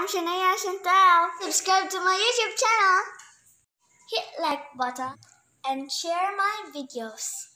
I'm Shania Chantal. Subscribe to my YouTube channel. Hit like button and share my videos.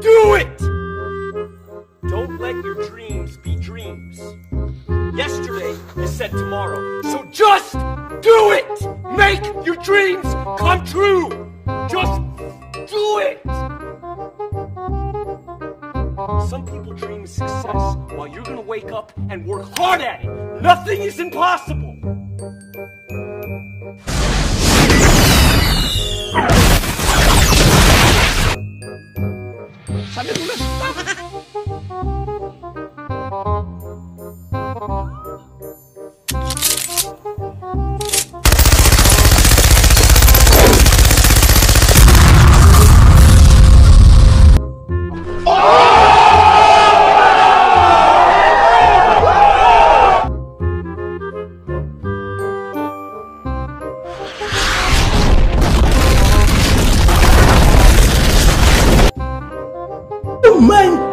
Do it! Don't let your dreams be dreams. Yesterday is said tomorrow, so just do it! Make your dreams come true! Just do it! Some people dream of success while you're gonna wake up and work hard at it. Nothing is impossible. Ja, Man.